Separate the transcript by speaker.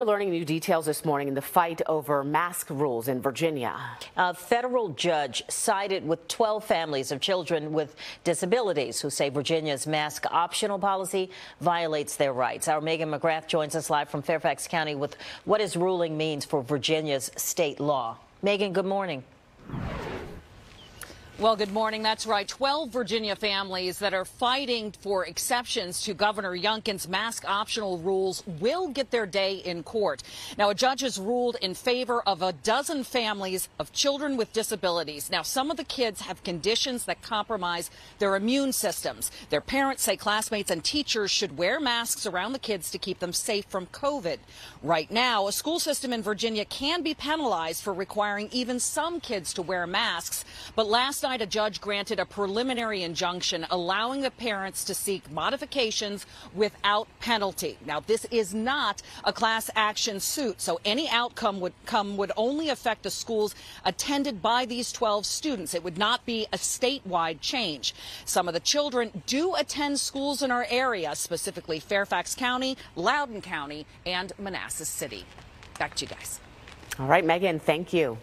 Speaker 1: We're learning new details this morning in the fight over mask rules in Virginia.
Speaker 2: A federal judge sided with 12 families of children with disabilities who say Virginia's mask optional policy violates their rights. Our Megan McGrath joins us live from Fairfax County with what his ruling means for Virginia's state law. Megan, good morning.
Speaker 3: Well, good morning. That's right. 12 Virginia families that are fighting for exceptions to Governor Youngkin's mask optional rules will get their day in court. Now, a judge has ruled in favor of a dozen families of children with disabilities. Now, some of the kids have conditions that compromise their immune systems. Their parents say classmates and teachers should wear masks around the kids to keep them safe from COVID. Right now, a school system in Virginia can be penalized for requiring even some kids to wear masks. But last night, a judge granted a preliminary injunction allowing the parents to seek modifications without penalty. Now, this is not a class action suit, so any outcome would come would only affect the schools attended by these 12 students. It would not be a statewide change. Some of the children do attend schools in our area, specifically Fairfax County, Loudoun County, and Manassas City. Back to you guys.
Speaker 1: All right, Megan, thank you.